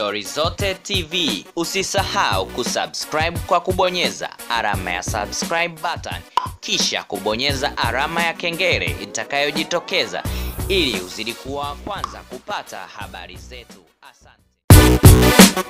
Stori Zote TV. Usisahau kusubscribe kwa kubonyeza alama ya subscribe button, kisha kubonyeza alama ya kengele itakayojitokeza ili uzidi kuwa wa kwanza kupata habari zetu. Asante.